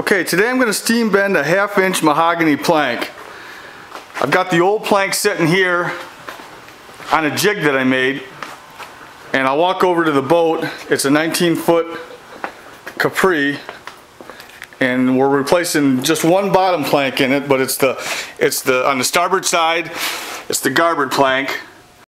Okay, today I'm going to steam bend a half inch mahogany plank. I've got the old plank sitting here on a jig that I made and I'll walk over to the boat. It's a 19 foot Capri and we're replacing just one bottom plank in it but it's the it's the on the starboard side it's the garboard plank